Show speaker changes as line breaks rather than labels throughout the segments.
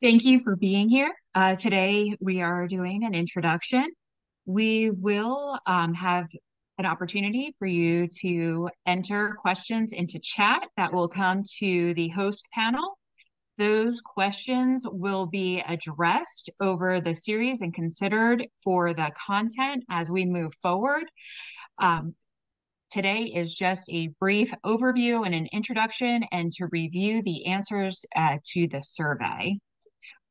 Thank you for being here. Uh, today we are doing an introduction. We will um, have an opportunity for you to enter questions into chat that will come to the host panel. Those questions will be addressed over the series and considered for the content as we move forward. Um, today is just a brief overview and an introduction and to review the answers uh, to the survey.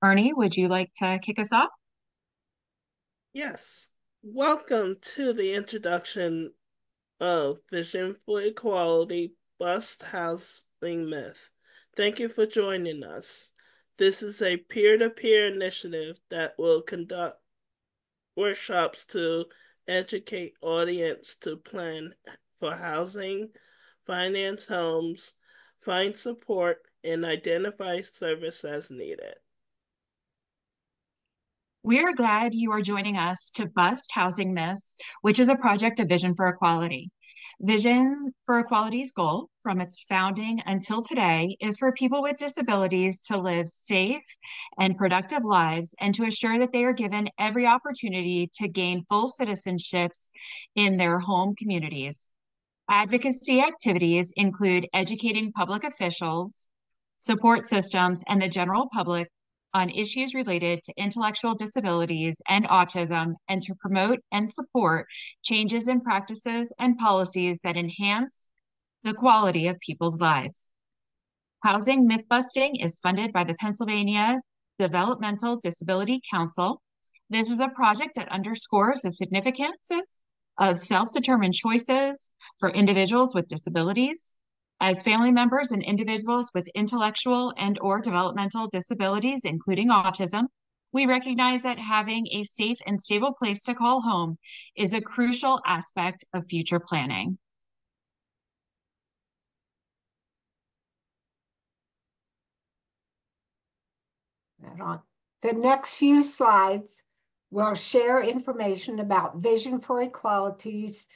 Ernie, would you like to kick us off?
Yes. Welcome to the introduction of Vision for Equality Bust Housing Myth. Thank you for joining us. This is a peer to peer initiative that will conduct workshops to educate audience to plan for housing, finance homes, find support, and identify service as needed.
We are glad you are joining us to Bust Housing Myths, which is a project of Vision for Equality. Vision for Equality's goal from its founding until today is for people with disabilities to live safe and productive lives and to assure that they are given every opportunity to gain full citizenships in their home communities. Advocacy activities include educating public officials, support systems, and the general public on issues related to intellectual disabilities and autism and to promote and support changes in practices and policies that enhance the quality of people's lives. Housing myth busting is funded by the Pennsylvania Developmental Disability Council. This is a project that underscores the significance of self-determined choices for individuals with disabilities, as family members and individuals with intellectual and or developmental disabilities, including autism, we recognize that having a safe and stable place to call home is a crucial aspect of future planning.
The next few slides will share information about Vision for Equality's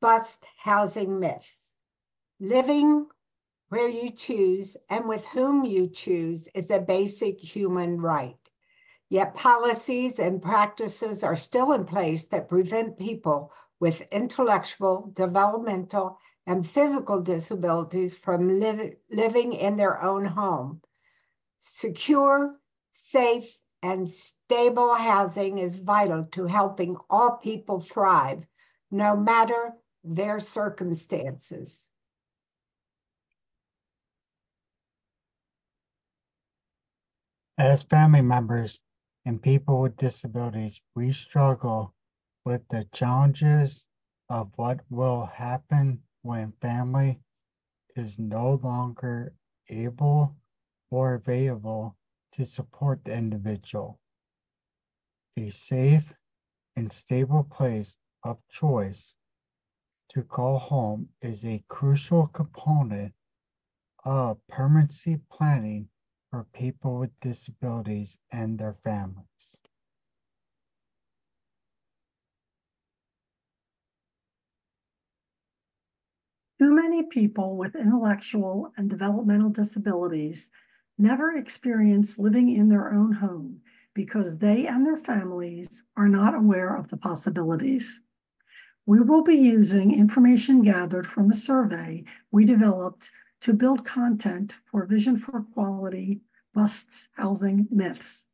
bust housing myths. Living where you choose and with whom you choose is a basic human right. Yet policies and practices are still in place that prevent people with intellectual, developmental, and physical disabilities from li living in their own home. Secure, safe, and stable housing is vital to helping all people thrive, no matter their circumstances.
As family members and people with disabilities, we struggle with the challenges of what will happen when family is no longer able or available to support the individual. A safe and stable place of choice to call home is a crucial component of permanency planning for people with disabilities and their families.
Too many people with intellectual and developmental disabilities never experience living in their own home because they and their families are not aware of the possibilities. We will be using information gathered from a survey we developed to build content for Vision for Equality Busts Housing Myths.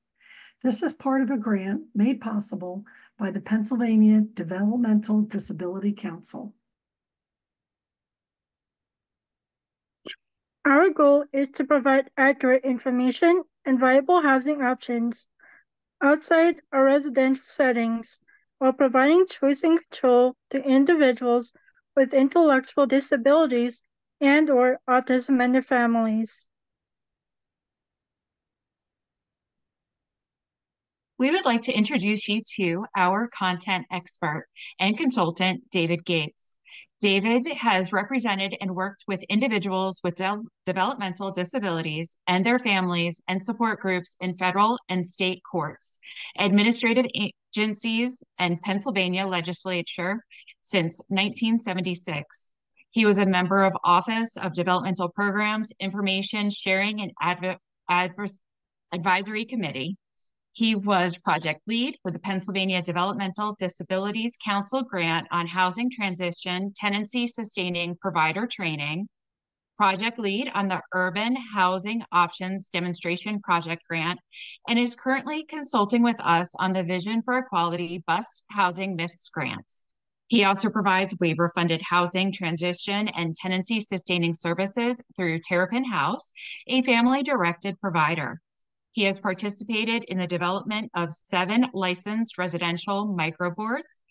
This is part of a grant made possible by the Pennsylvania Developmental Disability Council.
Our goal is to provide accurate information and viable housing options outside our residential settings while providing choice and control to individuals with intellectual disabilities and or autism and their families.
We would like to introduce you to our content expert and consultant, David Gates. David has represented and worked with individuals with de developmental disabilities and their families and support groups in federal and state courts, administrative agencies, and Pennsylvania legislature since 1976. He was a member of Office of Developmental Programs, Information Sharing and Advisory Committee. He was project lead for the Pennsylvania Developmental Disabilities Council grant on housing transition, tenancy sustaining provider training, project lead on the Urban Housing Options Demonstration Project Grant, and is currently consulting with us on the Vision for Equality Bus Housing Myths grants. He also provides waiver funded housing, transition, and tenancy sustaining services through Terrapin House, a family directed provider. He has participated in the development of seven licensed residential microboards,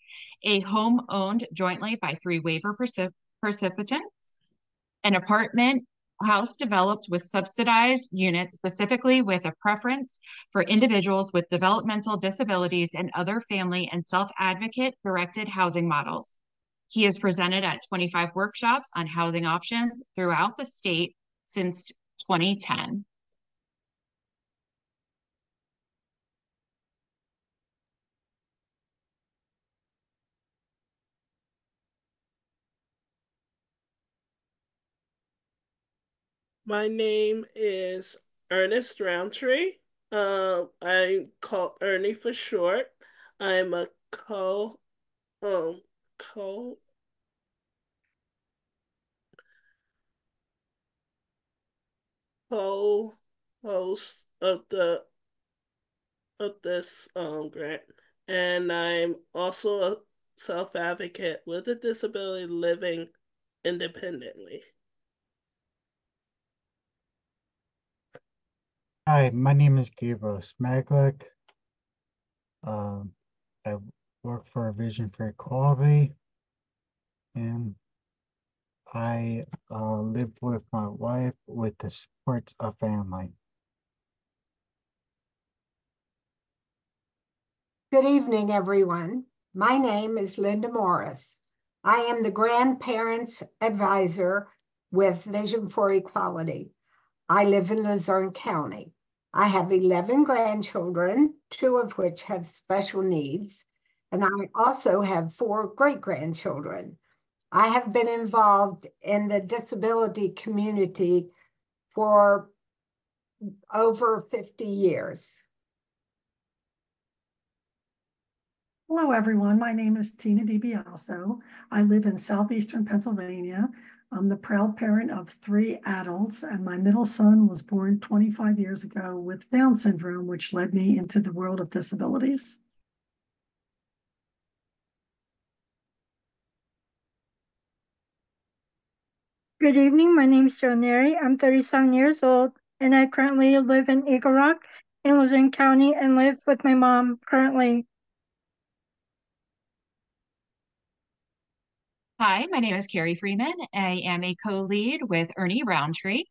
a home owned jointly by three waiver precip- an apartment house developed with subsidized units specifically with a preference for individuals with developmental disabilities and other family and self-advocate directed housing models. He has presented at 25 workshops on housing options throughout the state since 2010.
My name is Ernest Roundtree. Uh, I call Ernie for short. I'm a co um co co host of the of this um grant, and I'm also a self advocate with a disability living independently.
Hi, my name is Gabriel Smaglik. Um, I work for Vision for Equality. And I uh, live with my wife with the supports of family.
Good evening, everyone. My name is Linda Morris. I am the grandparents advisor with Vision for Equality. I live in Luzerne County. I have 11 grandchildren, two of which have special needs, and I also have four great grandchildren. I have been involved in the disability community for over 50 years.
Hello, everyone. My name is Tina DiBiaso. I live in southeastern Pennsylvania. I'm the proud parent of three adults, and my middle son was born 25 years ago with Down syndrome, which led me into the world of disabilities.
Good evening. My name is Joe Neri. I'm 37 years old, and I currently live in Eagle Rock in Luzerne County and live with my mom currently.
Hi, my name is Carrie Freeman. I am a co-lead with Ernie Roundtree.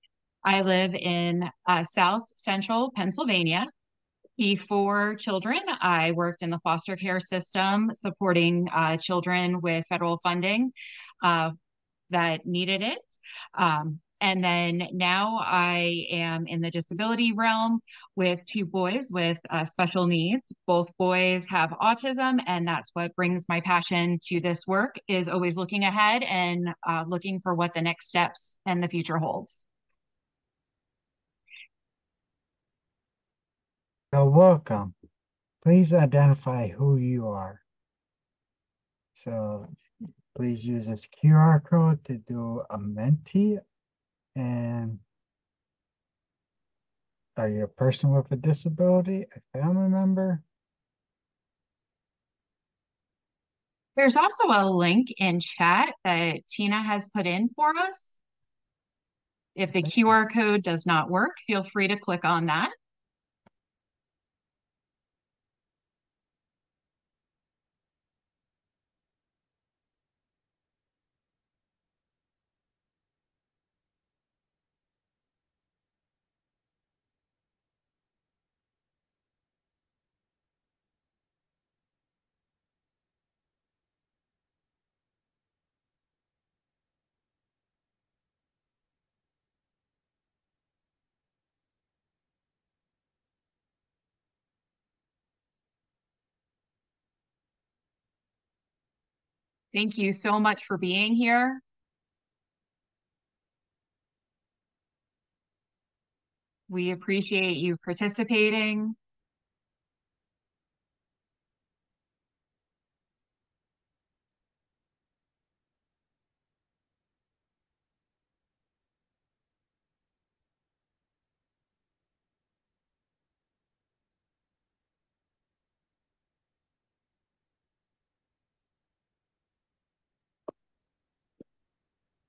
I live in uh, South Central Pennsylvania. Before children, I worked in the foster care system, supporting uh, children with federal funding uh, that needed it. Um, and then now I am in the disability realm with two boys with uh, special needs. Both boys have autism, and that's what brings my passion to this work is always looking ahead and uh, looking for what the next steps and the future holds.
So welcome. Please identify who you are. So please use this QR code to do a Menti and are you a person with a disability, a family member?
There's also a link in chat that Tina has put in for us. If the QR code does not work, feel free to click on that. Thank you so much for being here. We appreciate you participating.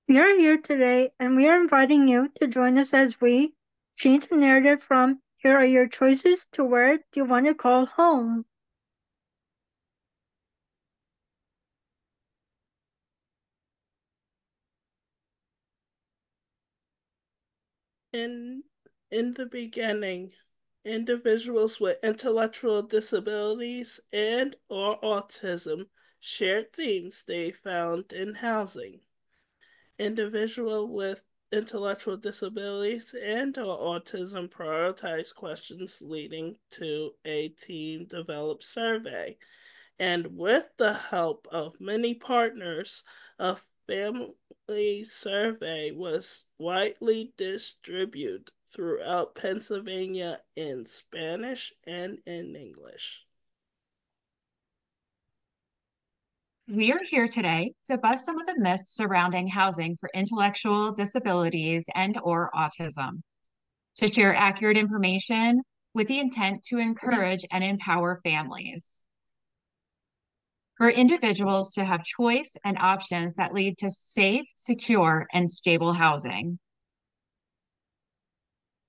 We are here today and we are inviting you to join us as we change the narrative from here are your choices to where do you want to call home?
In in the beginning, individuals with intellectual disabilities and or autism shared themes they found in housing individual with intellectual disabilities and or autism prioritize questions leading to a team developed survey and with the help of many partners a family survey was widely distributed throughout Pennsylvania in Spanish and in English.
We are here today to bust some of the myths surrounding housing for intellectual disabilities and or autism, to share accurate information with the intent to encourage and empower families. For individuals to have choice and options that lead to safe, secure, and stable housing.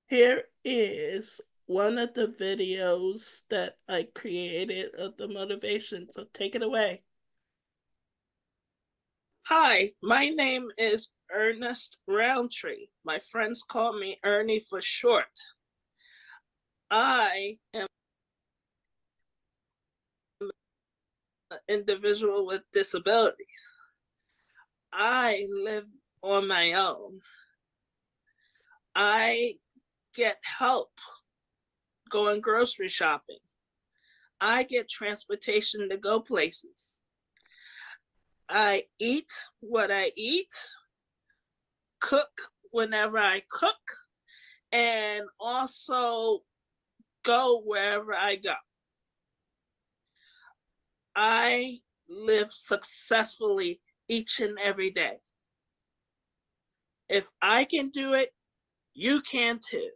Here is one of the videos that I created of the motivation, so take it away. Hi, my name is Ernest Roundtree. My friends call me Ernie for short. I am an individual with disabilities. I live on my own. I get help going grocery shopping. I get transportation to go places. I eat what I eat, cook whenever I cook, and also go wherever I go. I live successfully each and every day. If I can do it, you can too.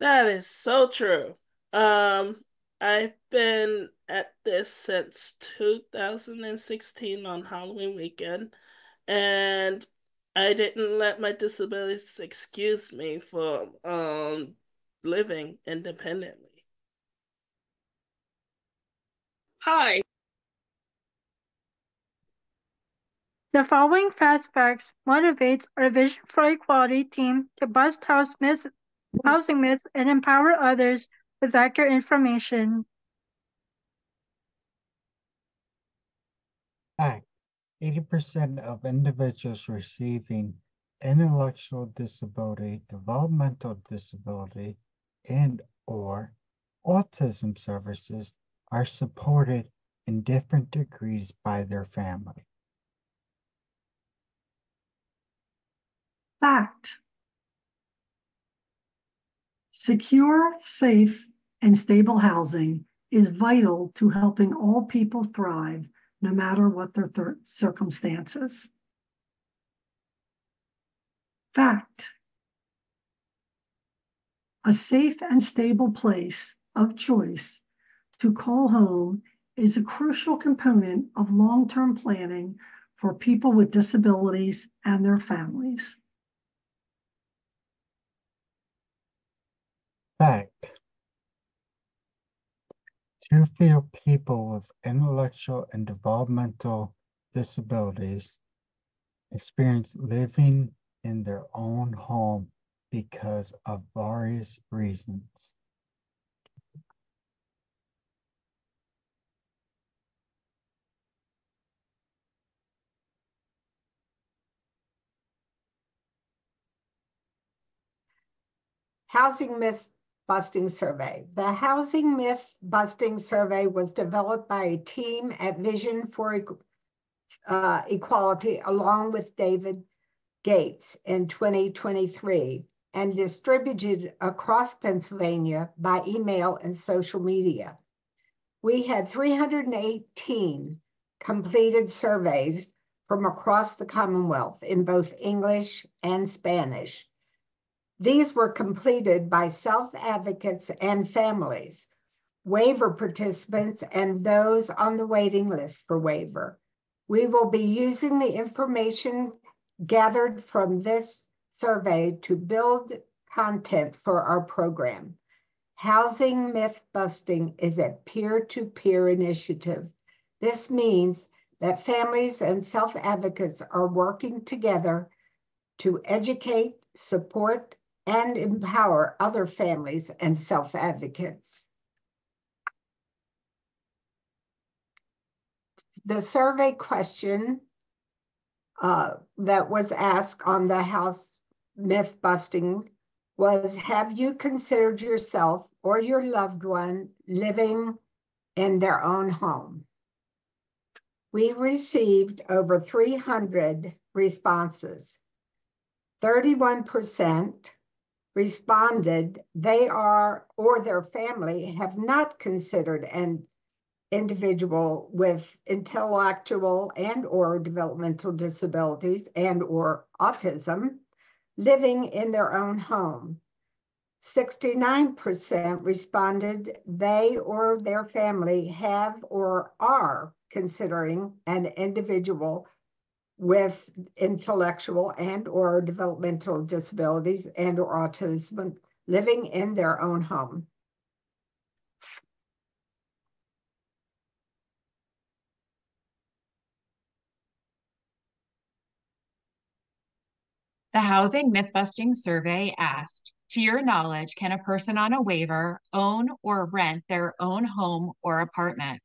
That is so true. Um, I've been at this since 2016 on Halloween weekend, and I didn't let my disabilities excuse me from um, living independently. Hi.
The following fast facts motivates our Vision for Equality team to bust house myths, housing myths and empower others with accurate information.
Fact, 80% of individuals receiving intellectual disability, developmental disability, and or autism services are supported in different degrees by their family.
Fact. Secure, safe, and stable housing is vital to helping all people thrive, no matter what their th- circumstances. Fact A safe and stable place of choice to call home is a crucial component of long term planning for people with disabilities and their families.
Fact Few people with intellectual and developmental disabilities experience living in their own home because of various reasons.
Housing myth busting survey. The housing myth busting survey was developed by a team at Vision for uh, Equality along with David Gates in 2023. and distributed across Pennsylvania by email and social media. We had 318 completed surveys from across the Commonwealth in both English and Spanish. These were completed by self-advocates and families, waiver participants, and those on the waiting list for waiver. We will be using the information gathered from this survey to build content for our program. Housing myth busting is a peer-to-peer -peer initiative. This means that families and self-advocates are working together to educate, support, and empower other families and self-advocates. The survey question uh, that was asked on the house myth busting was, have you considered yourself or your loved one living in their own home? We received over 300 responses. 31% responded they are or their family have not considered an individual with intellectual and or developmental disabilities and or autism living in their own home. 69% responded they or their family have or are considering an individual with intellectual and or developmental disabilities and or autism living in their own home.
The Housing Myth-Busting Survey asked, to your knowledge, can a person on a waiver own or rent their own home or apartment?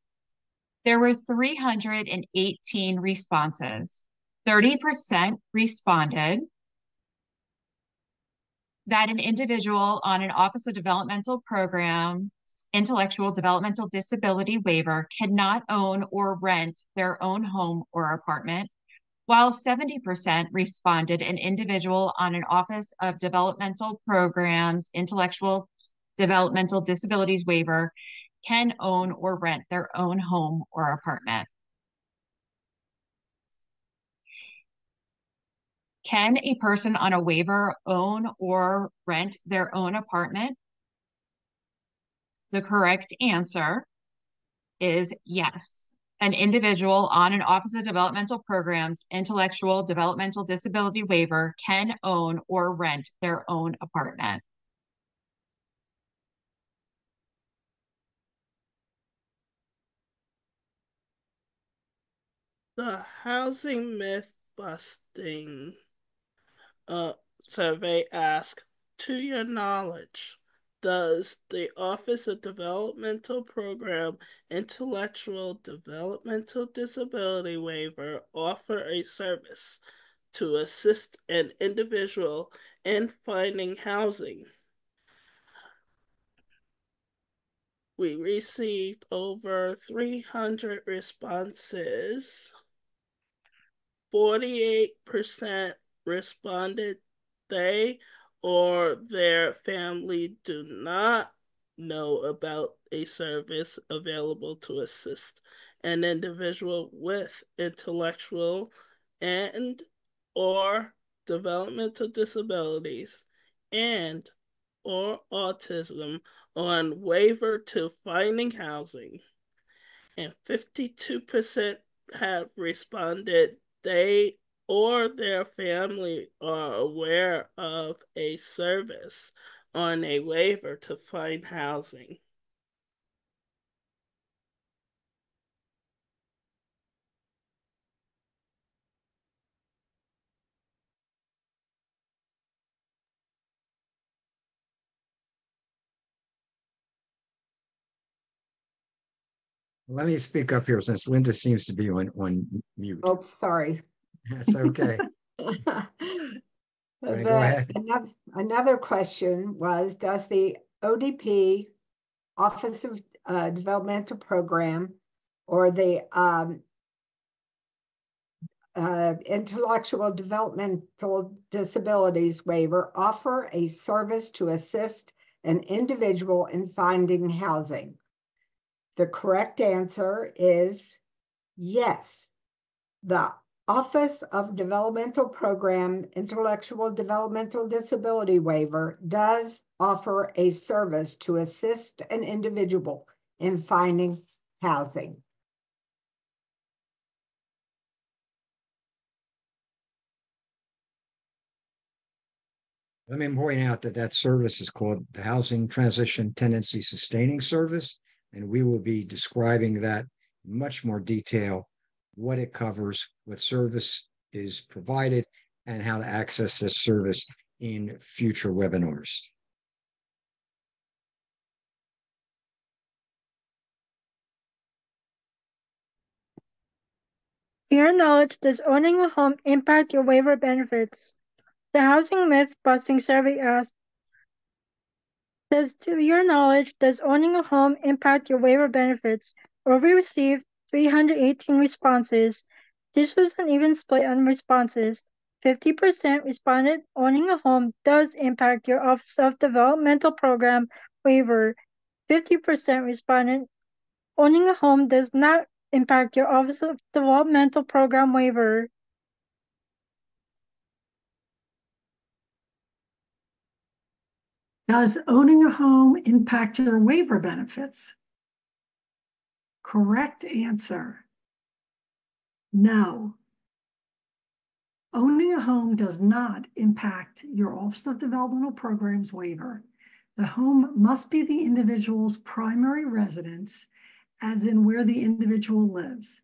There were 318 responses. 30% responded that an individual on an Office of Developmental Programs intellectual developmental disability waiver cannot own or rent their own home or apartment, while 70% responded an individual on an Office of Developmental Programs intellectual developmental disabilities waiver can own or rent their own home or apartment. Can a person on a waiver own or rent their own apartment? The correct answer is yes. An individual on an Office of Developmental Programs intellectual developmental disability waiver can own or rent their own apartment.
The housing myth busting uh, survey asks, to your knowledge, does the Office of Developmental Program Intellectual Developmental Disability Waiver offer a service to assist an individual in finding housing? We received over 300 responses. 48% responded they or their family do not know about a service available to assist an individual with intellectual and or developmental disabilities and or autism on waiver to finding housing. And 52% have responded they or their family are aware of a service on a waiver to find housing.
Let me speak up here since Linda seems to be on, on mute.
Oh, sorry.
That's okay.
Right, go ahead. Another, another question was, does the ODP, Office of uh, Developmental Program, or the um, uh, intellectual developmental disabilities waiver offer a service to assist an individual in finding housing? The correct answer is yes. The Office of Developmental Program Intellectual Developmental Disability Waiver does offer a service to assist an individual in finding housing.
Let me point out that that service is called the Housing Transition Tenancy Sustaining Service, and we will be describing that in much more detail, what it covers, what service is provided, and how to access this service in future webinars.
Your knowledge, does owning a home impact your waiver benefits? The Housing Myth Busting Survey asked, Does, to your knowledge, does owning a home impact your waiver benefits? Or we received 318 responses. This was an even split on responses. 50% responded owning a home does impact your Office of Developmental Program waiver. 50% responded owning a home does not impact your Office of Developmental Program waiver.
Does owning a home impact your waiver benefits? Correct answer. No. Owning a home does not impact your Office of Developmental Programs waiver. The home must be the individual's primary residence, as in where the individual lives.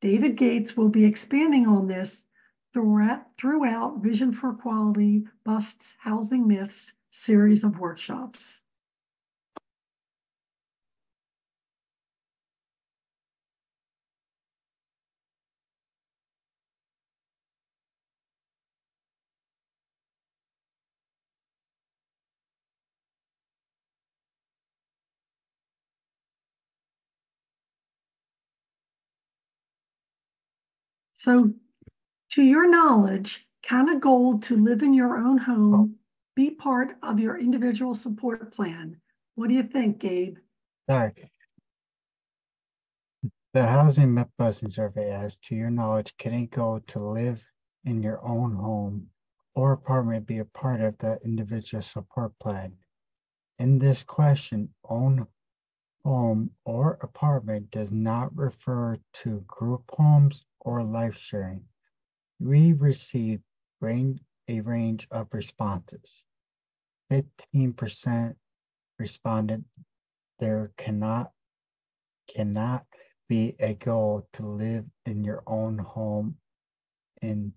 David Gates will be expanding on this throughout, Vision for Equality Busts Housing Myths series of workshops. So, to your knowledge, can a goal to live in your own home be part of your individual support plan. What do you think, Gabe?
Sorry. The Housing Myth Busting Survey asks, to your knowledge, can a go to live in your own home or apartment be a part of the individual support plan? In this question, own home or apartment does not refer to group homes or life sharing. We received range, a range of responses fifteen percent responded there cannot cannot be a goal to live in your own home in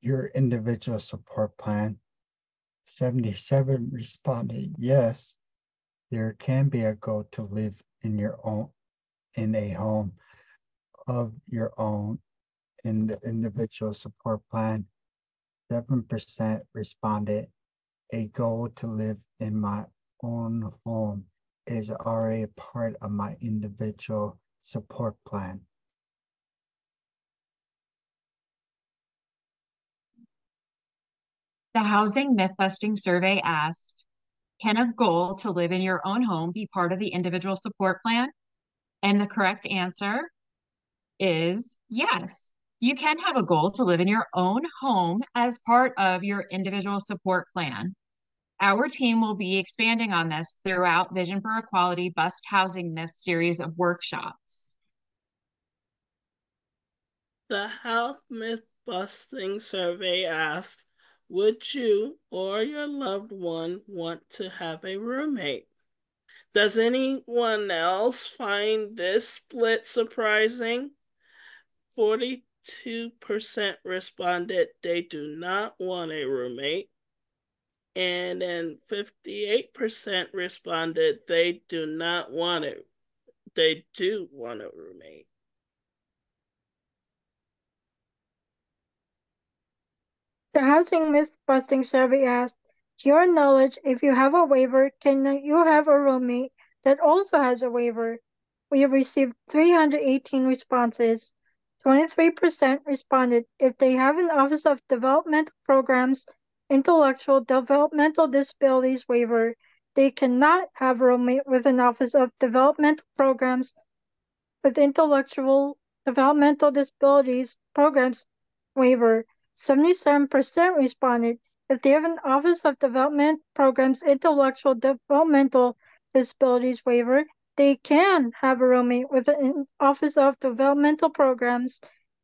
your individual support plan. 77 responded yes, there can be a goal to live in your own in a home of your own in the individual support plan. 7% responded a goal to live in my own home is already a part of my individual support plan.
The Housing Myth Busting Survey asked, can a goal to live in your own home be part of the individual support plan? And the correct answer is yes. You can have a goal to live in your own home as part of your individual support plan. Our team will be expanding on this throughout Vision for Equality Bust Housing Myth series of workshops.
The Health Myth Busting Survey asked, would you or your loved one want to have a roommate? Does anyone else find this split surprising? 42% responded they do not want a roommate and then 58% responded they do not want it. They do want a roommate.
The Housing Myth Busting Survey asked, to your knowledge, if you have a waiver, can you have a roommate that also has a waiver? We have received 318 responses. 23% responded if they have an Office of Developmental Programs Intellectual Developmental Disabilities waiver, they cannot have a roommate with an Office of Developmental Programs with Intellectual Developmental Disabilities Programs waiver. 77% responded if they have an Office of Development Programs Intellectual Developmental Disabilities waiver, they can have a roommate with an Office of Developmental Programs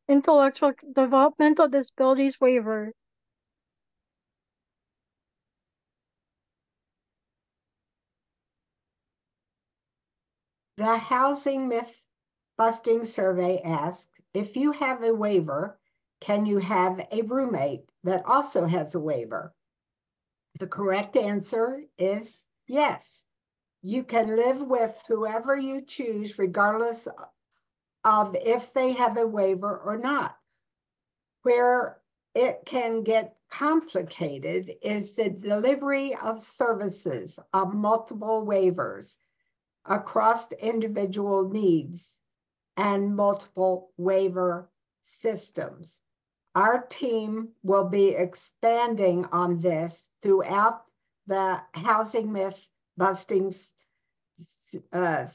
Intellectual Developmental Disabilities waiver.
The housing myth busting survey asks if you have a waiver, can you have a roommate that also has a waiver? The correct answer is yes. You can live with whoever you choose, regardless of if they have a waiver or not. Where it can get complicated is the delivery of services of multiple waivers across individual needs and multiple waiver systems. Our team will be expanding on this throughout the housing myth busting uh,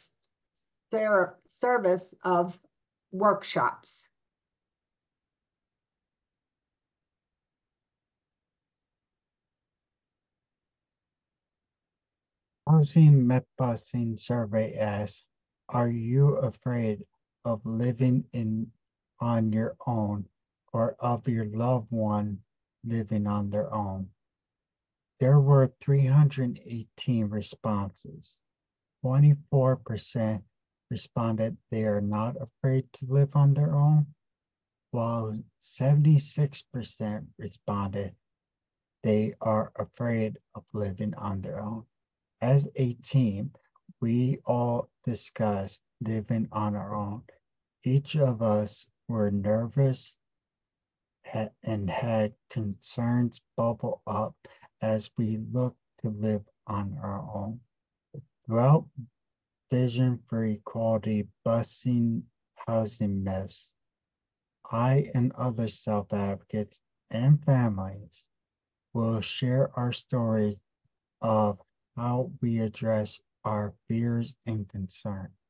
service of workshops.
Myth busting survey asks, are you afraid of living in on your own or of your loved one living on their own? There were 318 responses. 24% responded they are not afraid to live on their own, while 76% responded they are afraid of living on their own. As a team, we all discussed living on our own. Each of us were nervous and had concerns bubble up as we look to live on our own. Throughout Vision for Equality busing housing myths, I and other self advocates and families will share our stories of how we address our fears and concerns.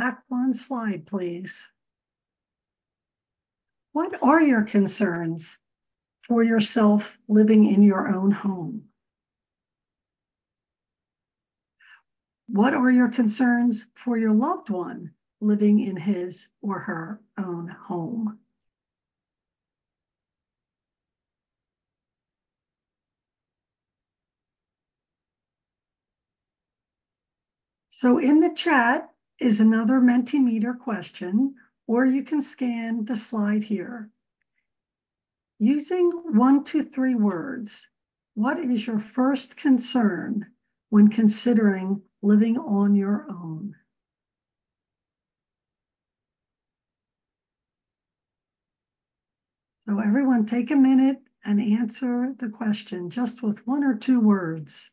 Back one slide, please. What are your concerns for yourself living in your own home? What are your concerns for your loved one living in his or her own home? So in the chat is another Mentimeter question, or you can scan the slide here. Using one to three words, what is your first concern when considering living on your own? So everyone take a minute and answer the question just with one or two words.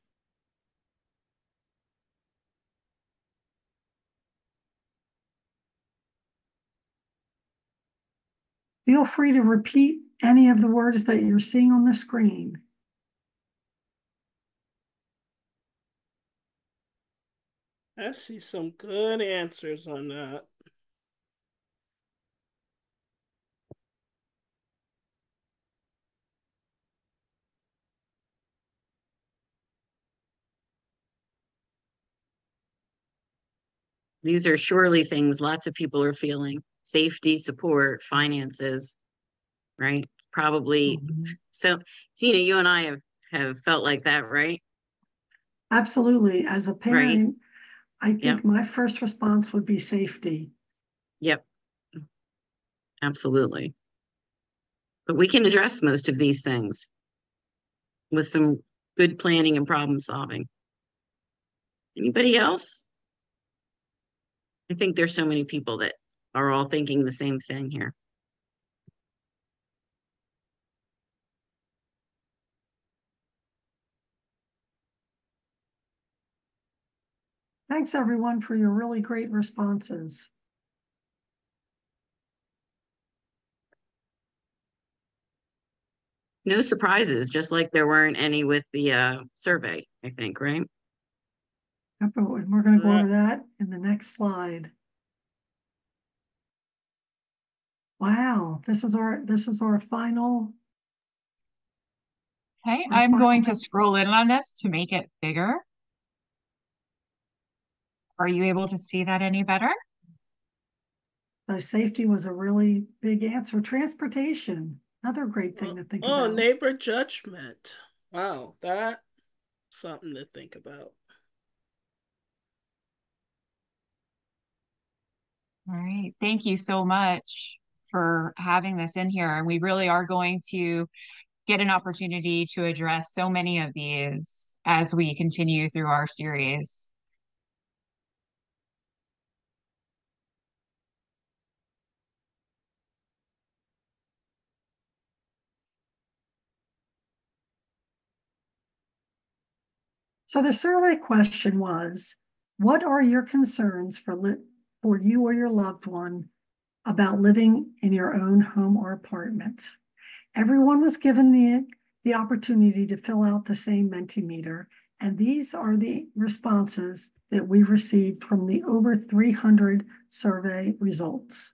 Feel free to repeat any of the words that you're seeing on the screen.
I see some good answers on that.
These are surely things lots of people are feeling safety, support, finances, right? Probably. Mm-hmm. So, Tina, you and I have, have felt like that, right?
Absolutely. As a parent, right? I think yep. my first response would be safety.
Yep. Absolutely. But we can address most of these things with some good planning and problem solving. Anybody else? I think there's so many people that are all thinking the same thing here.
Thanks everyone for your really great responses.
No surprises, just like there weren't any with the uh, survey, I think, right?
Yep, and we're going to
go
over that in the next slide. Wow, this is our, this is our final,
Okay,
Our
I'm going to scroll in on this to make it bigger. Are you able to see that any better?
so safety was a really big answer. Transportation, another great thing to think
Oh,
about.
Oh, neighbor judgment. Wow, that something to think about.
All right, thank you so much for having this in here. And we really are going to get an opportunity to address so many of these as we continue through our series.
So the survey question was, what are your concerns for for you or your loved one about living in your own home or apartment? Everyone was given the, the opportunity to fill out the same Mentimeter, and these are the responses that we received from the over 300 survey results.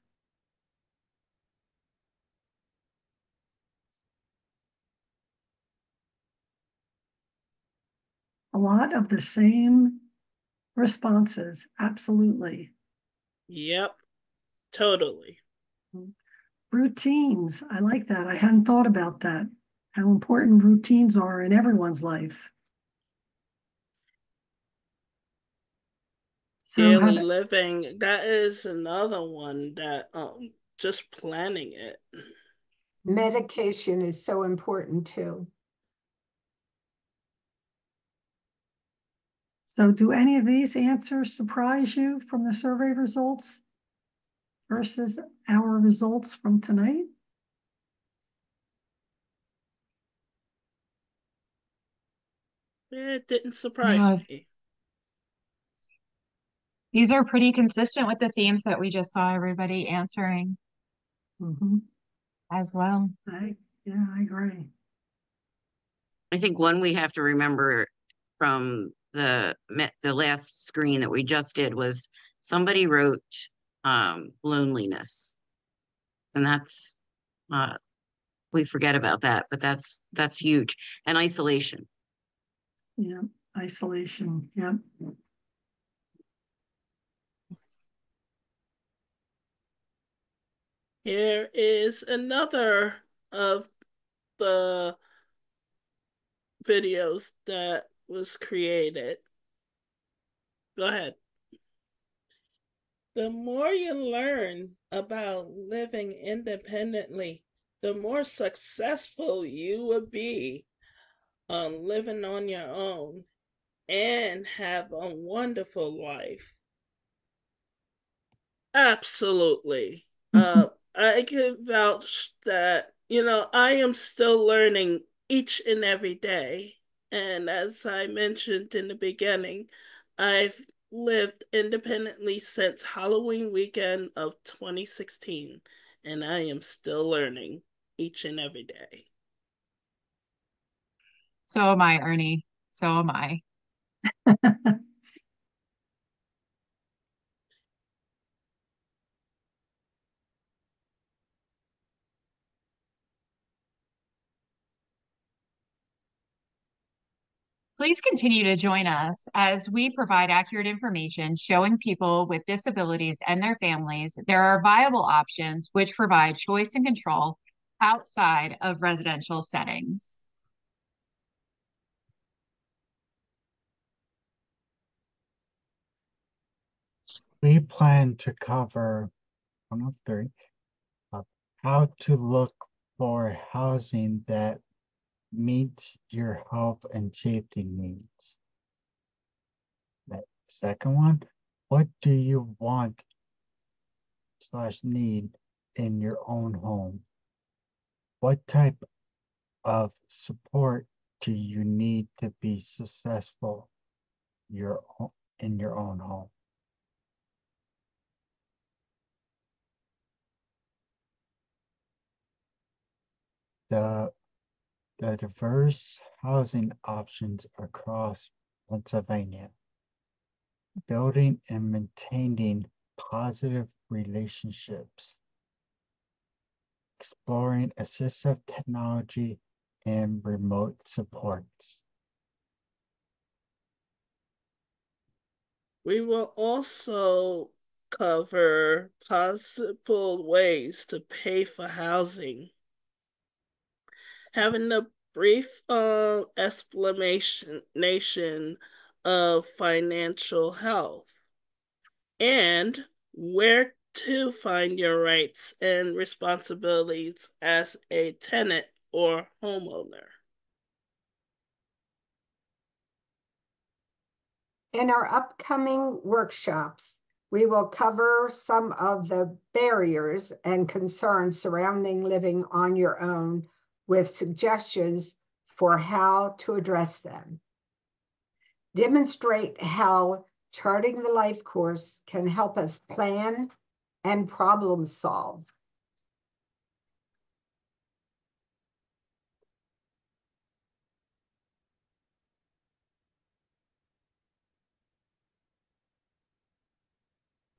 A lot of the same responses, absolutely.
Yep, totally.
Routines, I like that. I hadn't thought about that. How important routines are in everyone's life. So
Daily
have-
living, that is another one that um just planning it.
Medication is so important too.
so do any of these answers surprise you from the survey results versus our results from tonight?
It didn't surprise
Yeah.
me.
These are pretty consistent with the themes that we just saw everybody answering
Mhm.
as well.
I, yeah, I agree.
I think one we have to remember from the me- the last screen that we just did was somebody wrote um loneliness. And that's uh we forget about that, but that's that's huge. And isolation.
Yeah, isolation, yeah.
Here is another of the videos that was created. Go ahead. The more you learn about living independently, the more successful you will be on living on your own and have a wonderful life. Absolutely. Uh, I can vouch that, you know, I am still learning each and every day. And as I mentioned in the beginning, I've lived independently since Halloween weekend of 2016, and I am still learning each and every day.
So am I, Ernie. So am I. Please continue to join us as we provide accurate information showing people with disabilities and their families there are viable options which provide choice and control outside of residential settings.
We plan to cover one of three. uh, How to look for housing that meets your health and safety needs. The second one, what do you want slash need in your own home? What type of support do you need to be successful your in your own home. The, the diverse housing options across Pennsylvania. Building and maintaining positive relationships. Exploring assistive technology and remote supports.
We will also cover possible ways to pay for housing. Having a brief uh, explanation of financial health and where to find your rights and responsibilities as a tenant or homeowner.
In our upcoming workshops, we will cover some of the barriers and concerns surrounding living on your own with suggestions for how to address them. Demonstrate how charting the life course can help us plan and problem solve.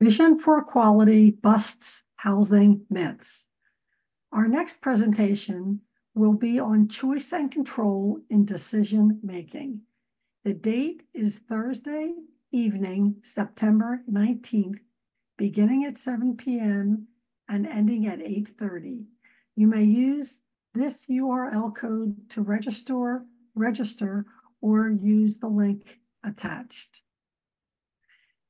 Vision for Equality Busts Housing Myths. Our next presentation will be on choice and control in decision making. The date is Thursday evening, September 19th, beginning at 7 p.m. and ending at 8.30. You may use this URL code to register, register or use the link attached.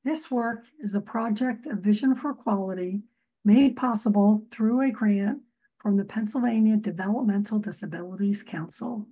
This work is a project of Vision for Equality made possible through a grant from the Pennsylvania Developmental Disabilities Council.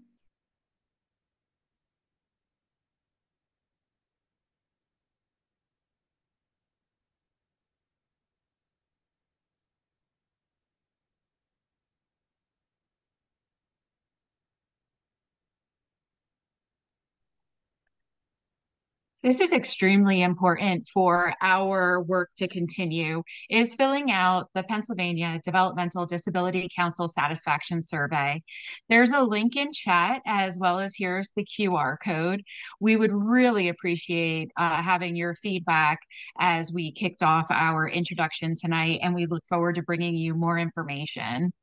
This is extremely important for our work to continue is filling out the Pennsylvania Developmental Disability Council Satisfaction Survey. There's a link in chat as well as here's the QR code. We would really appreciate uh, having your feedback as we kicked off our introduction tonight and we look forward to bringing you more information.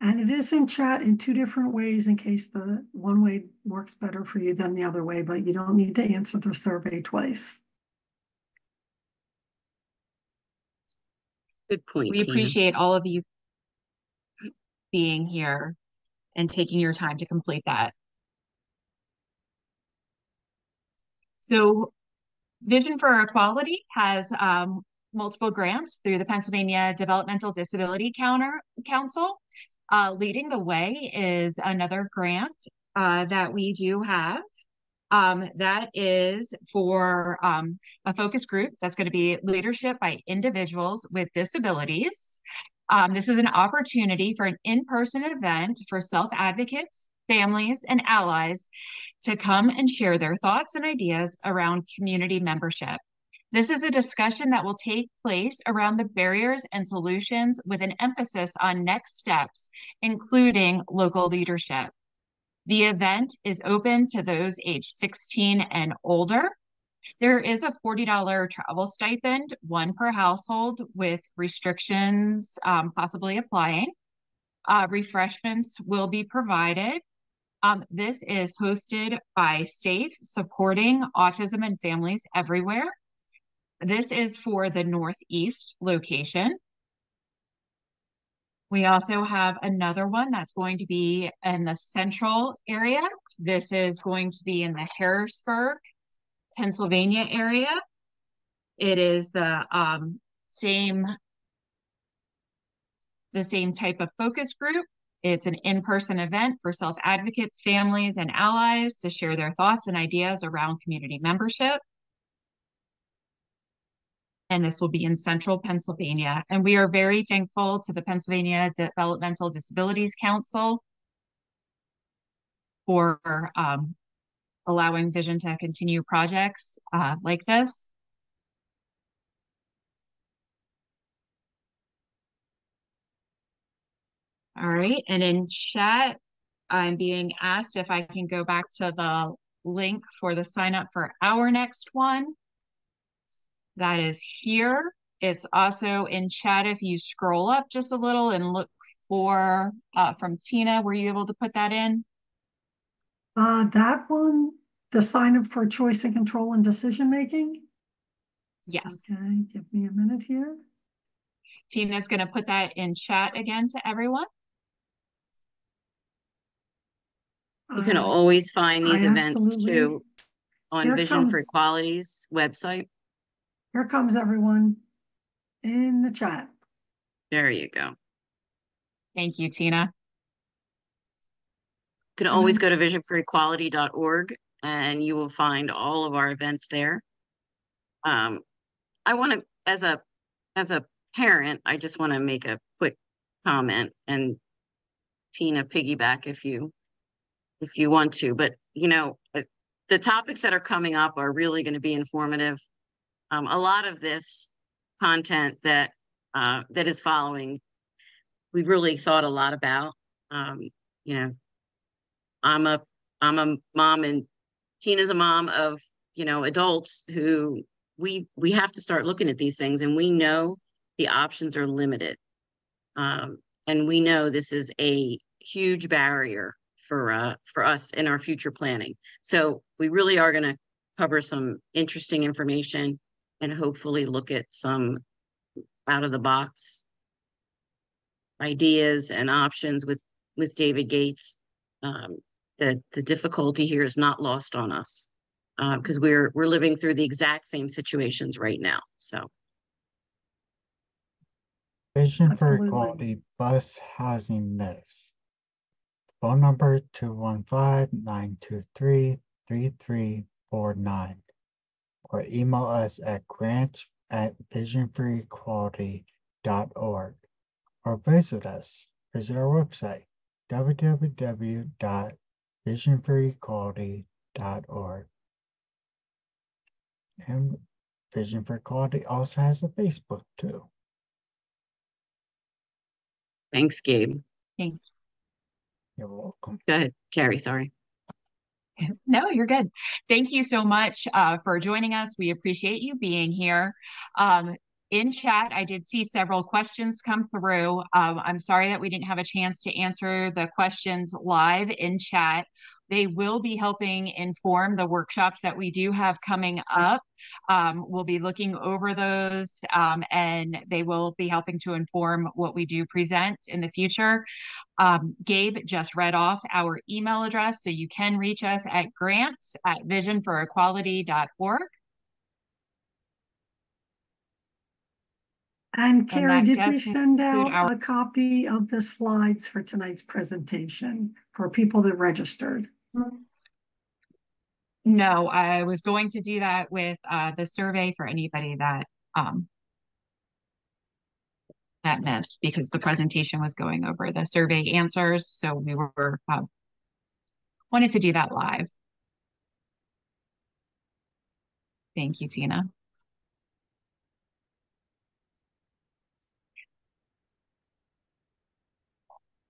And it is in chat in two different ways in case the one way works better for you than the other way, but you don't need to answer the survey twice.
Good point.
We
Tina.
appreciate all of you being here and taking your time to complete that. So Vision for Equality has um, multiple grants through the Pennsylvania Developmental Disability Counter Council. Uh, leading the way is another grant uh, that we do have. Um, that is for um, a focus group that's going to be leadership by individuals with disabilities. Um, this is an opportunity for an in person event for self advocates, families, and allies to come and share their thoughts and ideas around community membership. This is a discussion that will take place around the barriers and solutions with an emphasis on next steps, including local leadership. The event is open to those age 16 and older. There is a $40 travel stipend, one per household, with restrictions um, possibly applying. Uh, refreshments will be provided. Um, this is hosted by SAFE, supporting autism and families everywhere. This is for the Northeast location. We also have another one that's going to be in the central area. This is going to be in the Harrisburg, Pennsylvania area. It is the um, same the same type of focus group. It's an in-person event for self-advocates, families, and allies to share their thoughts and ideas around community membership and this will be in central Pennsylvania. And we are very thankful to the Pennsylvania Developmental Disabilities Council for um, allowing Vision to continue projects uh, like this. All right, and in chat, I'm being asked if I can go back to the link for the sign up for our next one. That is here. It's also in chat if you scroll up just a little and look for uh, from Tina. Were you able to put that in?
Uh, that one, the sign up for choice and control and decision making.
Yes.
Okay, give me a minute here.
Tina's going to put that in chat again to everyone.
You can always find these
I
events
absolutely-
too on
Here
Vision for Equality's website.
Here comes everyone in the chat.
There you go.
Thank you, Tina.
You can always go to visionforequality.org and you will find all of our events there. Um, I want to, as a, as a parent, I just want to make a quick comment and Tina piggyback if you, if you want to, but you know, uh, the topics that are coming up are really going to be informative. Um, a lot of this content that, uh, that is following, we've really thought a lot about. Um, you know, I'm a I'm a mom and Tina's a mom of, you know, adults who we we have to start looking at these things and we know the options are limited. Um, and we know this is a huge barrier for uh for us in our future planning. So we really are going to cover some interesting information and hopefully look at some out of the box ideas and options with with David Gates. Um, the the difficulty here is not lost on us because we're we're living through the exact same situations right now. So
Vision for
Absolutely.
Equality Busts Housing Myths. Phone number 215-923-3349. Or email us at grants at visionforequality.org. Or visit us, visit our website, www.visionforequality.org. And Vision for Equality also has a Facebook too.
thanks, Gabe.
Thanks.
You're welcome.
Go ahead, Carrie. Sorry.
No, you're good. Thank you so much uh, for joining us. We appreciate you being here. Um, in chat, I did see several questions come through. Um, I'm sorry that we didn't have a chance to answer the questions live in chat. They will be helping inform the workshops that we do have coming up. Um, we'll be looking over those um, and they will be helping to inform what we do present in the future. Um, Gabe just read off our email address, so you can reach us at grants at visionforequality.org.
And Carrie,
that
did
does
we send out
our-
a copy of the slides for tonight's presentation for people that registered?
No, I was going to do that with uh, the survey for anybody that um, that missed because the presentation was going over the survey answers. So we were uh, wanted to do that live. Thank you, Tina.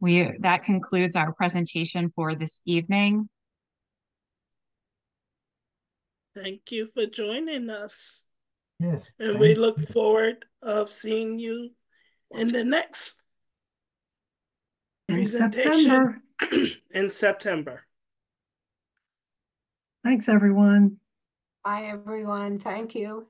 We that concludes our presentation for this evening.
Thank you for joining us.
Yes.
And we look
you.
forward of seeing you in the next
In
presentation
September.
in September.
Thanks, everyone.
Bye, everyone. Thank you.